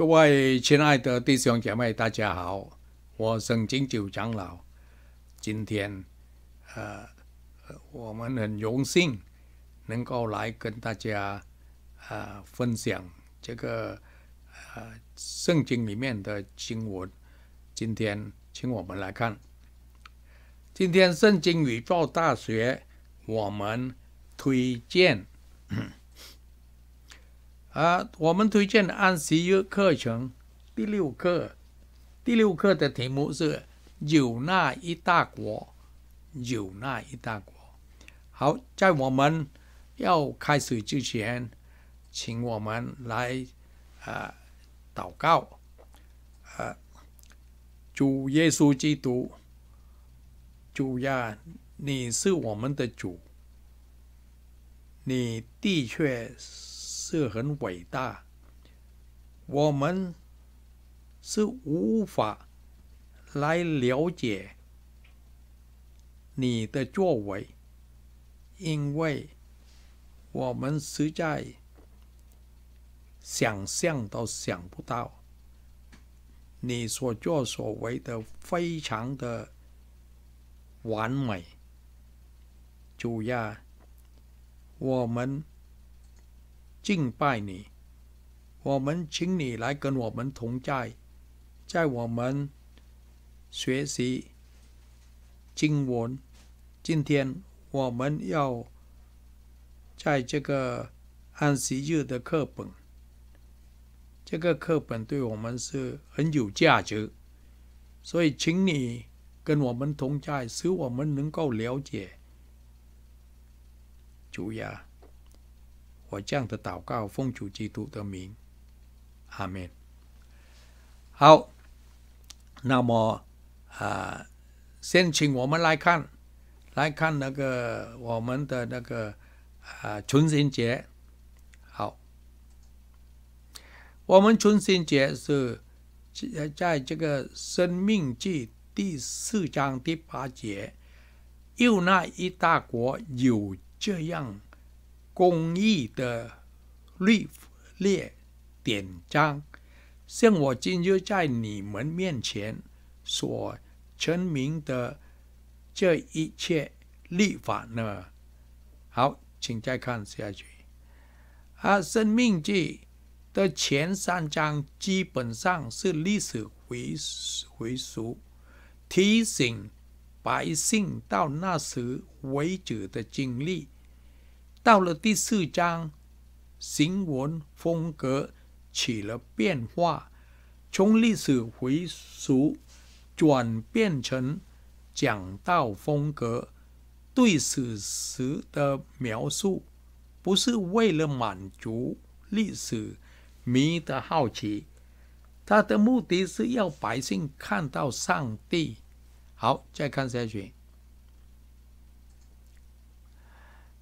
各位亲爱的弟兄姐妹，大家好，我圣经九长老。今天，呃，我们很荣幸能够来跟大家啊分享这个呃圣经里面的经文。今天，请我们来看，今天圣经宇宙大学我们推荐。啊，我们推荐安息日课程第六课，第六课的题目是“有那一大国，有那一大国”。好，在我们要开始之前，请我们来啊祷告。啊，主耶稣基督，主呀，你是我们的主，你的确。是这很伟大，我们是无法来了解你的作为，因为我们实在想象都想不到你所作所为的非常的完美。主呀，我们。敬拜你，我们请你来跟我们同在，在我们学习经文。今天我们要在这个安息日的课本，这个课本对我们是很有价值，所以请你跟我们同在，使我们能够了解主呀。我这样的祷告，奉主基督的名，阿门。好，那么啊，先请我们来看，来看那个我们的那个啊春心节。好，我们春心节是在这个《生命记》第四章第八节，又那一大国有这样。公义的律列典章，像我今日在你们面前所证明的这一切律法呢？好，请再看下去。啊，《生命记》的前三章基本上是历史回回溯，提醒百姓到那时为止的经历。到了第四章，行文风格起了变化，从历史回溯转变成讲道风格。对史实的描述，不是为了满足历史迷的好奇，他的目的是要百姓看到上帝。好，再看下去。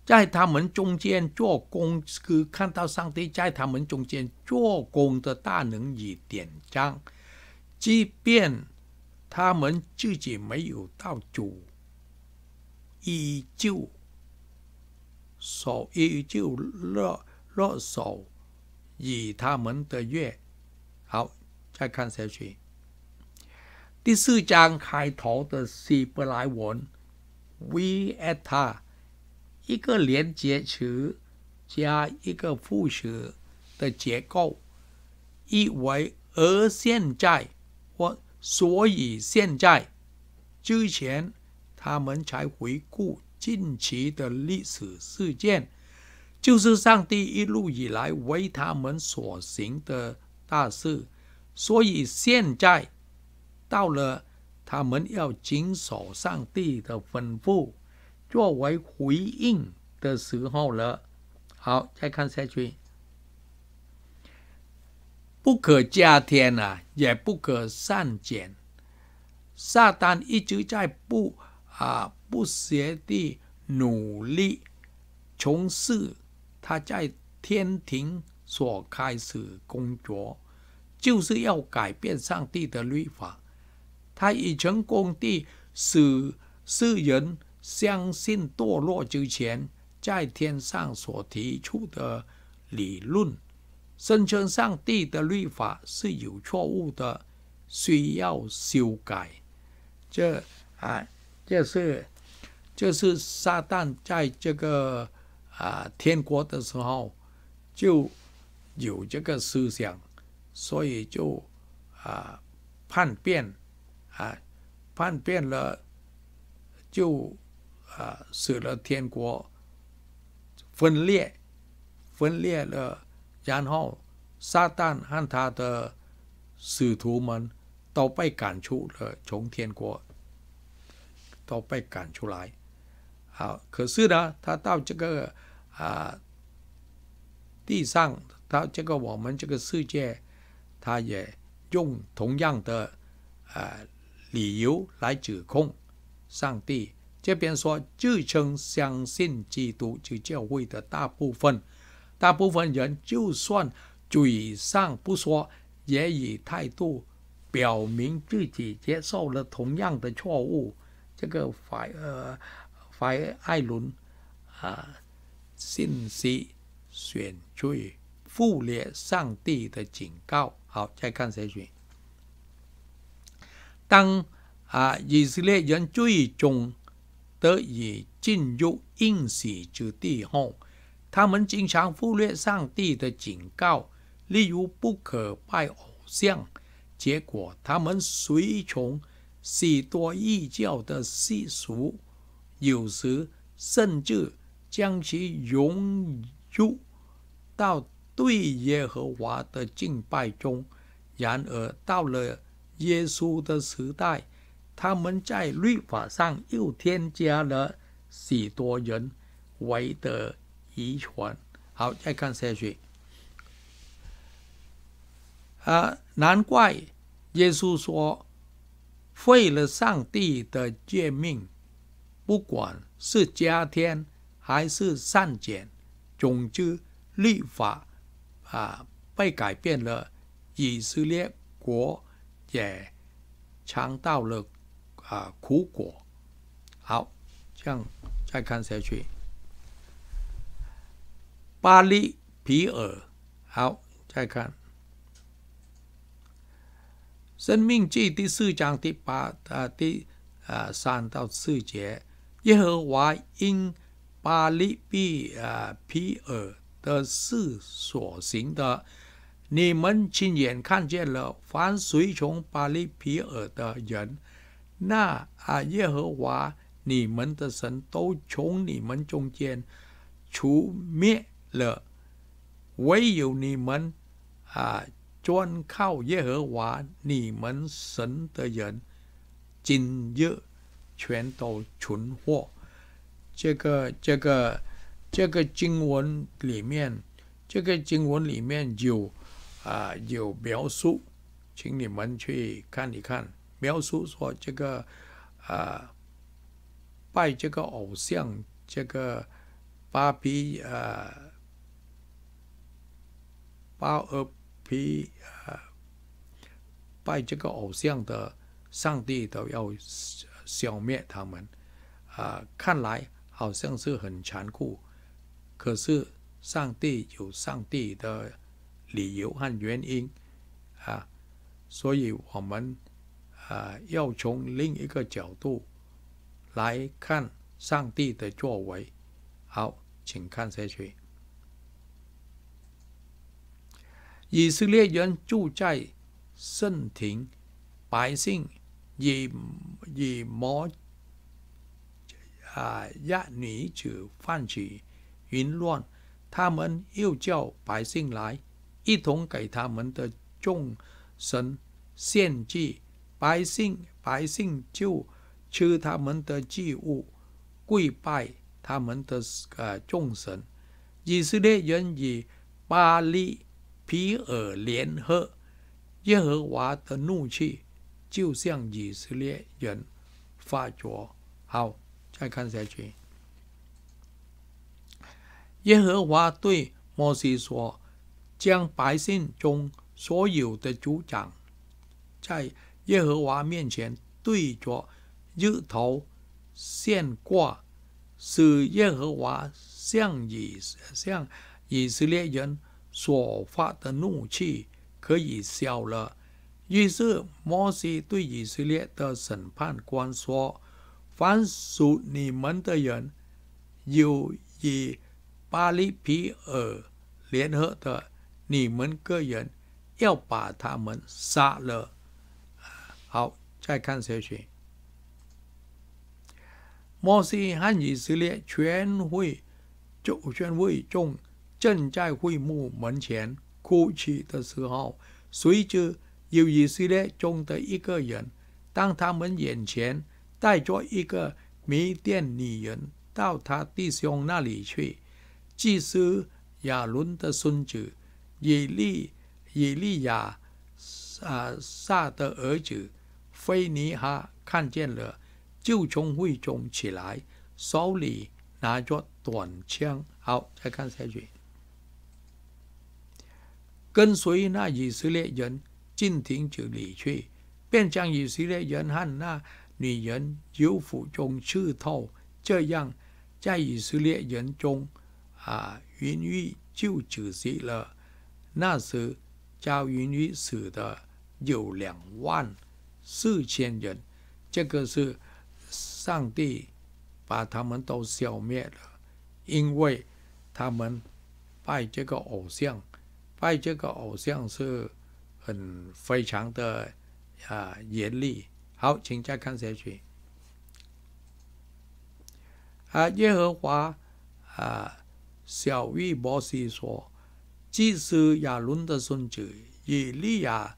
在他们中间做工，是看到上帝在他们中间做工的大能与典章，即便他们自己没有到主，依旧手依旧落落手以他们的约。好，再看下去。第四章开头的希伯来文，We at 他。一个连接词加一个副词的结构，意为而现在或所以现在之前，他们才回顾近期的历史事件，就是上帝一路以来为他们所行的大事，所以现在到了他们要谨守上帝的吩咐。作为回应的时候了。好，再看下去。不可加添啊，也不可善减。撒旦一直在不啊不懈地努力从事他在天庭所开始工作，就是要改变上帝的律法。他已成功地使世人。相信堕落之前，在天上所提出的理论，声称上帝的律法是有错误的，需要修改。这啊，这是这是撒旦在这个啊天国的时候就有这个思想，所以就啊叛变啊叛变了，就啊使了天国分裂，分裂了。然后，撒旦和他的使徒们都被赶出了从天国，都被赶出来。好，可是呢，他到这个啊地上，到这个我们这个世界，他也用同样的啊理由来指控上帝。这边说自称相信基督就教会的大部分。大部分人就算嘴上不说，也以态度表明自己接受了同样的错误。这个怀呃怀艾伦啊信息选罪，忽略上帝的警告。好，再看谁选？当啊以色列人最终得以进入应许之地后。他们经常忽略上帝的警告，例如不可拜偶像。结果，他们随从许多异教的习俗，有时甚至将其融入到对耶和华的敬拜中。然而，到了耶稣的时代，他们在律法上又添加了许多人为的。遗传好，再看下去啊！难怪耶稣说，废了上帝的诫命，不管是加添还是删减，总之律法啊被改变了，以色列国也尝到了啊苦果。好，这样再看下去。巴利皮尔，好，再看《生命记》第四章第八啊第啊三到四节，耶和华因巴利比啊皮尔的事所行的，你们亲眼看见了。凡随从巴利皮尔的人，那啊耶和华你们的神都从你们中间除灭。了，唯有你们啊，专靠耶和华你们神的人，今日全都存活。这个这个这个经文里面，这个经文里面有啊有描述，请你们去看一看。描述说这个啊拜这个偶像，这个巴比啊。巴尔皮啊，拜这个偶像的上帝都要消灭他们啊！看来好像是很残酷，可是上帝有上帝的理由和原因啊，所以我们啊要从另一个角度来看上帝的作为。好，请看下去。以色列人住在圣庭，百姓以以摩啊亚女子犯起淫乱，他们又叫百姓来，一同给他们的众神献祭，百姓百姓就吃他们的祭物，跪拜他们的呃众神。以色列人与巴利。皮尔联合耶和华的怒气，就向以色列人发作。好，再看下去。耶和华对摩西说：“将百姓中所有的族长，在耶和华面前对着日头献挂，使耶和华向以向以色列人。”所发的怒气可以消了。于是摩西对以色列的审判官说：“凡属你们的人，有与巴利皮尔联合的，你们个人要把他们杀了。”好，再看下去。摩西和以色列全会就全会众正在会幕门前哭泣的时候，随着有以色列中的一个人，当他们眼前带着一个迷恋女人到他弟兄那里去，祭司亚伦的孙子以利以利亚啊撒的儿子。菲尼哈看见了，就从会中起来，手里拿着短枪。好，再看下去。跟随那以色列人进亭子里去，便将以色列人和那女人由府中刺透。这样，在以色列人中，啊，云雨就止息了。那时，叫云雨死的有两万。四千人，这个是上帝把他们都消灭了，因为他们拜这个偶像，拜这个偶像是很非常的啊严厉。好，请再看下去。啊，耶和华啊，小谕摩西说：“祭司亚伦的孙子以利亚。”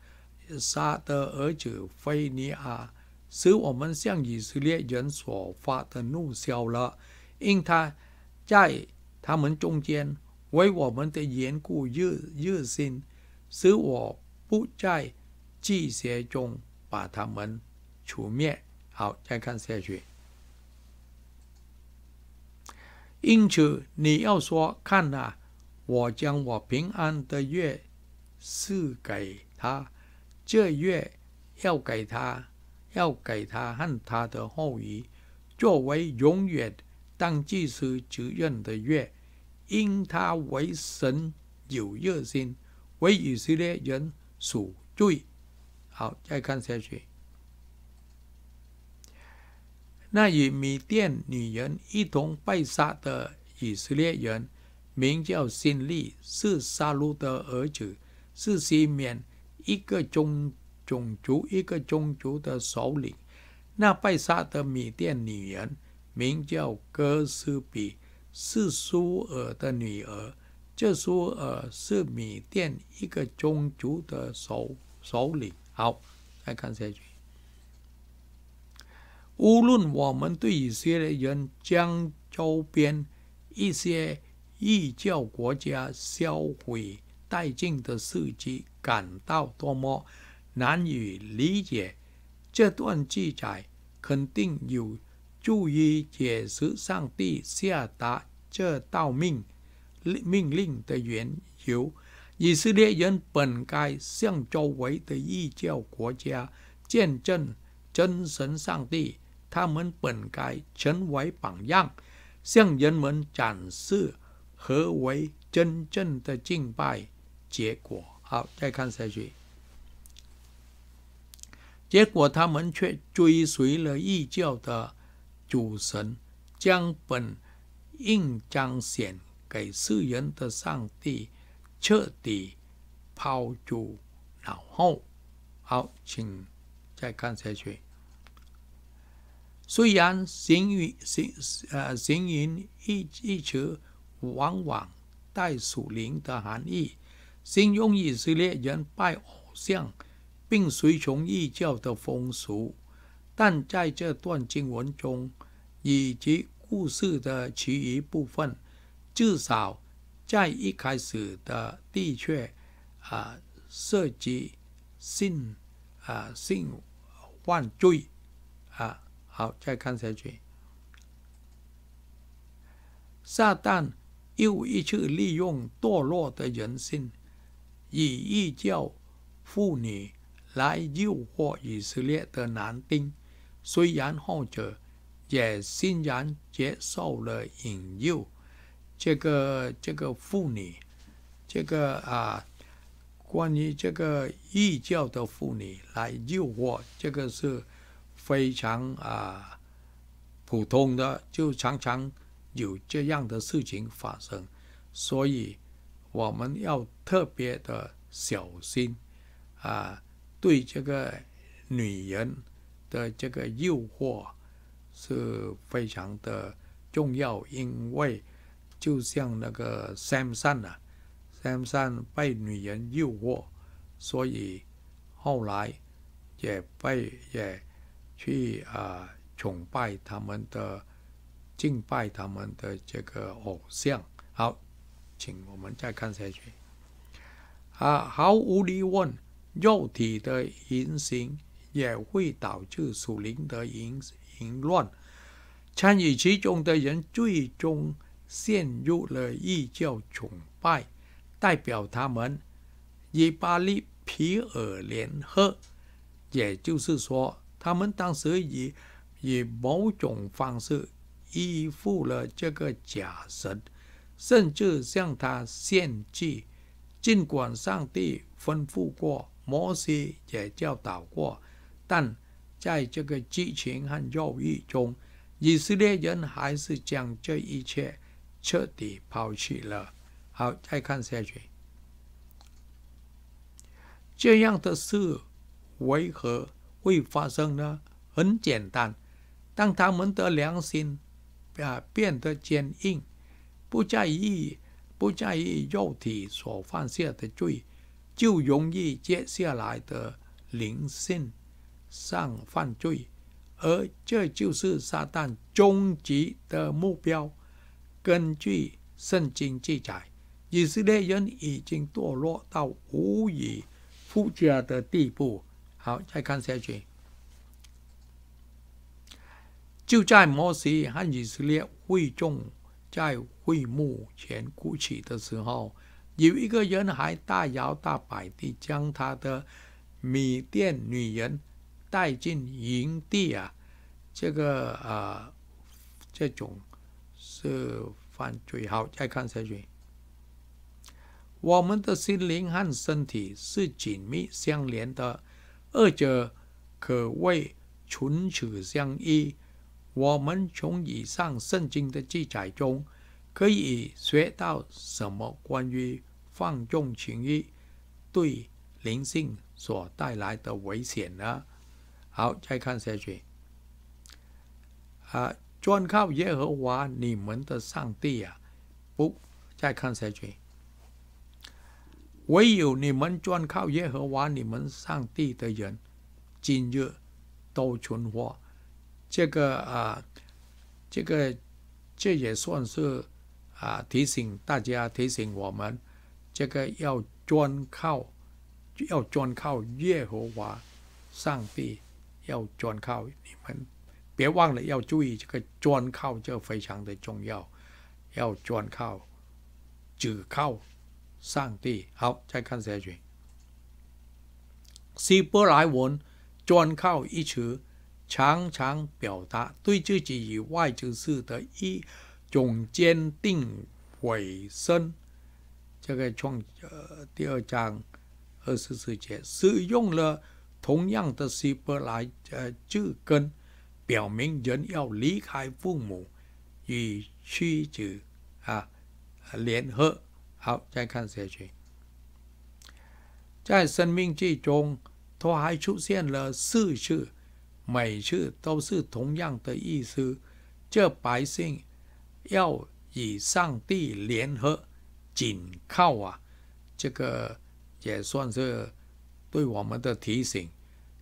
杀的儿子菲尼亚，使我们向以色列人所发的怒消了，因他在他们中间为我们的缘故热热心，使我不在祭邪中把他们除灭。好，再看下去。因此你要说：看呐，我将我平安的月赐给他。这月要给他，要给他和他的后裔，作为永远当祭司职任的月，因他为神有热心，为以色列人赎罪。好，再看下去。那与米甸女人一同被杀的以色列人，名叫辛利，是杀戮的儿子，是西缅。一个种种族，一个种族的首领，那被杀的米甸女人名叫哥斯比，是苏尔的女儿。这苏尔是米甸一个种族的首首领。好，再看下去。无论我们对一些人将周边一些异教国家销毁。殆尽的事迹感到多么难以理解！这段记载肯定有助于解释上帝下达这道命命令的缘由。以色列人本该向周围的异教国家见证真神上帝，他们本该成为榜样，向人们展示何为真正的敬拜。结果好，再看下去。结果他们却追随了异教的主神，将本应彰显给世人的上帝彻底抛诸脑后。好，请再看下去。虽然行云行呃行云一一词往往带属灵的含义。形容以色列人拜偶像，并随从异教的风俗，但在这段经文中以及故事的其余部分，至少在一开始的的确啊涉及性啊性犯罪啊。好，再看下去，撒旦又一次利用堕落的人性。以异教妇女来诱惑以色列的男丁，虽然后者也欣然接受了引诱。这个这个妇女这个啊，关于这个异教的妇女来诱惑，这个是非常啊普通的，就常常有这样的事情发生，所以我们要特别的小心啊，对这个女人的这个诱惑是非常的重要，因为就像那个 Sam Sun 啊。三三被女人诱惑，所以后来也被也去啊崇拜他们的敬拜他们的这个偶像。好，请我们再看下去。啊，毫无疑问，肉体的淫行也会导致属灵的淫淫乱，参与其中的人最终陷入了异教崇拜。代表他们以巴利皮尔联合，也就是说，他们当时以以某种方式依附了这个假神，甚至向他献祭。尽管上帝吩咐过，摩西也教导过，但在这个激情和肉欲中，以色列人还是将这一切彻底抛弃了。好，再看下去。这样的事为何会发生呢？很简单，当他们的良心啊变得坚硬，不在意不在意肉体所犯下的罪，就容易接下来的灵性上犯罪，而这就是撒旦终极的目标。根据圣经记载。以色列人已经堕落到无以复加的地步。好，再看下去。就在摩西和以色列会众在会幕前鼓起的时候，有一个人还大摇大摆地将他的米甸女人带进营地啊！这个啊，这种是犯罪。好，再看下去。我们的心灵和身体是紧密相连的，二者可谓唇齿相依。我们从以上圣经的记载中，可以学到什么关于放纵情欲对灵性所带来的危险呢？好，再看下去。啊，专靠耶和华你们的上帝啊！不，再看下去。唯有你们专靠耶和华你们上帝的人，今日都存活。这个啊，这个这也算是啊提醒大家，提醒我们，这个要专靠，要专靠耶和华上帝，要专靠你们。别忘了要注意这个专靠，这非常的重要，要专靠，只靠。上帝，好，再看下去。希伯来文专靠一词，常常表达对自己以外之事的一种坚定委身。这个创呃第二章二十四节使用了同样的希伯来呃字根，表明人要离开父母与妻子啊联合。好，再看下去。在《生命之》中，他还出现了四次，每次都是同样的意思。这百姓要与上帝联合，紧靠啊！这个也算是对我们的提醒，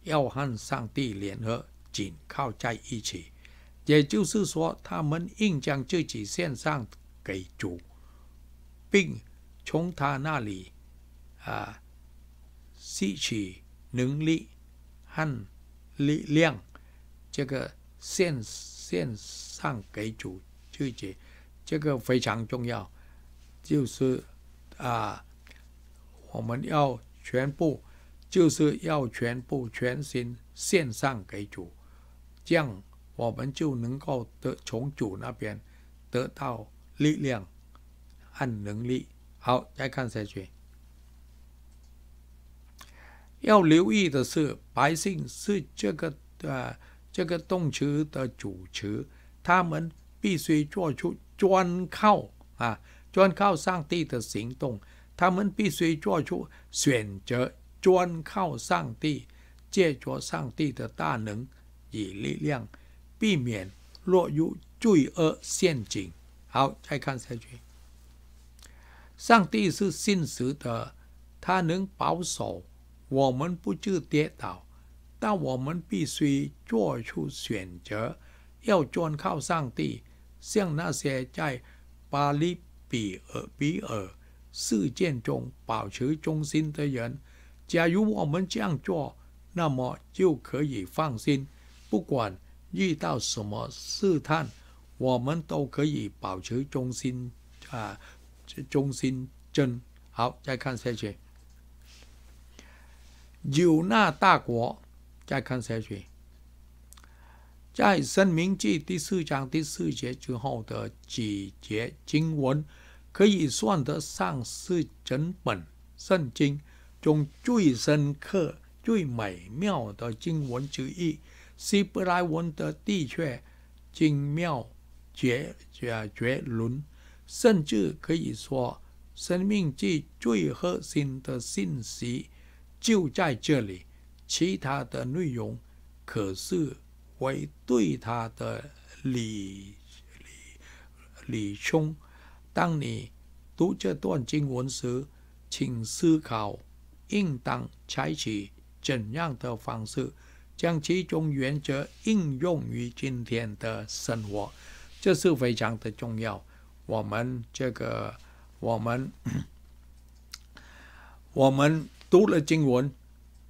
要和上帝联合，紧靠在一起。也就是说，他们应将自己献上给主，并。从他那里啊，吸取能力和力量，这个献献上给主自己，这个非常重要。就是啊，我们要全部，就是要全部全心献上给主，这样我们就能够得从主那边得到力量和能力。好，再看下去。要留意的是，百姓是这个呃这个动词的主词，他们必须做出专靠啊，专靠上帝的行动，他们必须做出选择，专靠上帝，借着上帝的大能与力量，避免落入罪恶陷阱。好，再看下去。上帝是信实的，他能保守。我们不致跌倒，但我们必须做出选择，要专靠上帝。像那些在巴利比尔比尔事件中保持中心的人，假如我们这样做，那么就可以放心。不管遇到什么试探，我们都可以保持中心啊，中心真好。再看下去。有那大国，再看下去，在《生命记》第四章第四节之后的几节经文，可以算得上是整本圣经中最深刻、最美妙的经文之一。希伯来文的的确精妙绝绝绝伦，甚至可以说，《生命记》最核心的信息。就在这里，其他的内容可是为对他的理理理充。当你读这段经文时，请思考应当采取怎样的方式，将其中原则应用于今天的生活，这是非常的重要。我们这个，我们，我们。读了经文，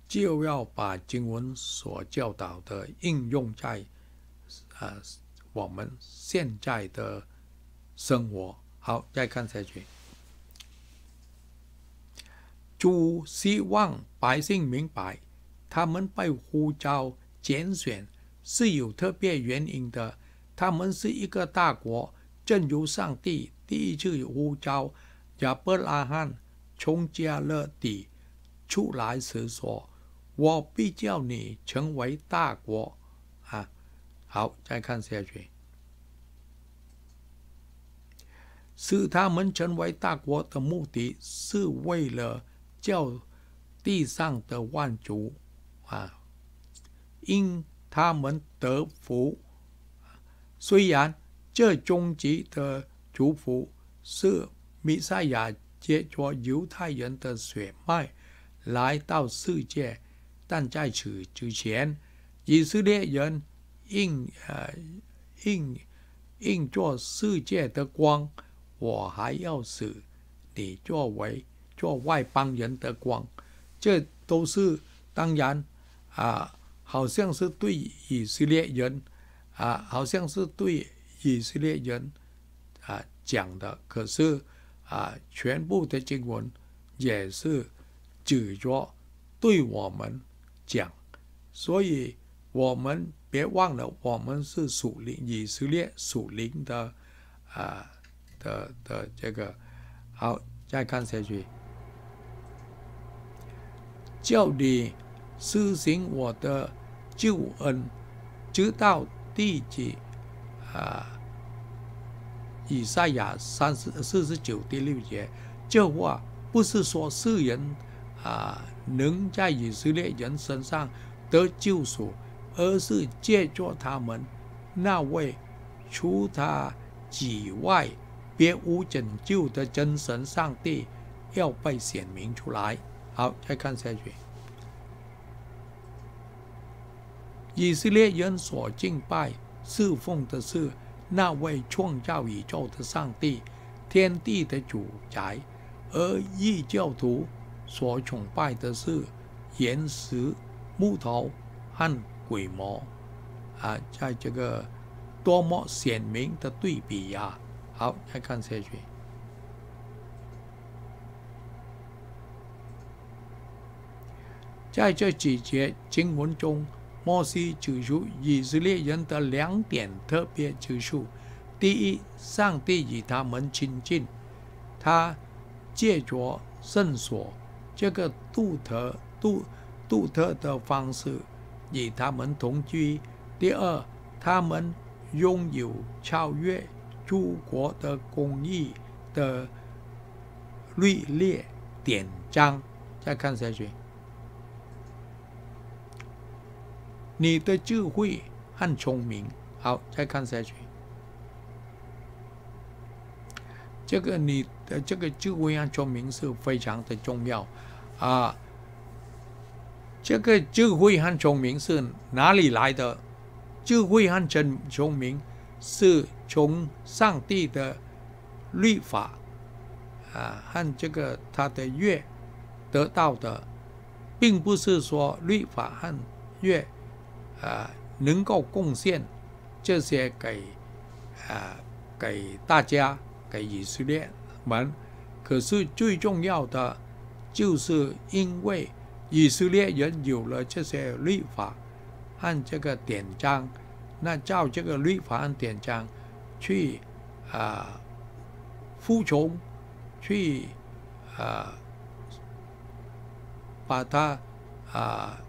就要把经文所教导的应用在啊我们现在的生活。好，再看下去。主希望百姓明白，他们被呼召拣选是有特别原因的。他们是一个大国，正如上帝第一次呼召亚伯拉罕从加勒底。出来时说：“我必叫你成为大国。”啊，好，再看下去，使他们成为大国的目的是为了叫地上的万族啊，因他们得福。虽然这终极的祝福是弥赛亚借着犹太人的血脉。来到世界，但在此之前，以色列人应呃应应做世界的光，我还要使你作为做外邦人的光。这都是当然啊，好像是对以色列人啊，好像是对以色列人啊讲的。可是啊，全部的经文也是。指着对我们讲，所以我们别忘了，我们是属灵以色列属灵的啊的的这个。好，再看下去，叫你施行我的救恩，直到地极啊。以赛亚三十四十九第六节，这话不是说世人。啊，能在以色列人身上得救赎，而是借助他们那位除他以外别无拯救的真神上帝要被显明出来。好，再看下去。以色列人所敬拜侍奉的是那位创造宇宙的上帝，天地的主宰，而异教徒。所崇拜的是岩石、木头和鬼魔，啊，在这个多么鲜明的对比呀！好，再看下去，在这几节经文中，摩西指出以色列人的两点特别之处：第一，上帝与他们亲近，他。借着圣所这个独特、独独特的方式与他们同居。第二，他们拥有超越诸国的工艺的锐列典章。再看下去，你的智慧和聪明。好，再看下去。这个你的这个智慧和聪明是非常的重要啊！这个智慧和聪明是哪里来的？智慧和聪聪明是从上帝的律法啊和这个他的月得到的，并不是说律法和月啊能够贡献这些给啊给大家。给以色列们，可是最重要的，就是因为以色列人有了这些律法和这个典章，那照这个律法和典章去啊服从，去啊把它啊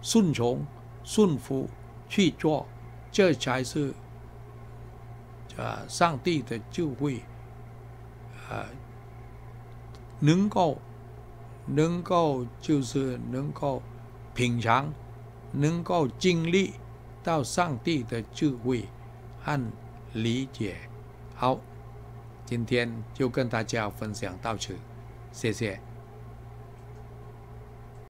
顺从、顺服去做，这才是。啊，上帝的智慧，啊，能够，能够就是能够品尝，能够经历到上帝的智慧和理解。好，今天就跟大家分享到此，谢谢。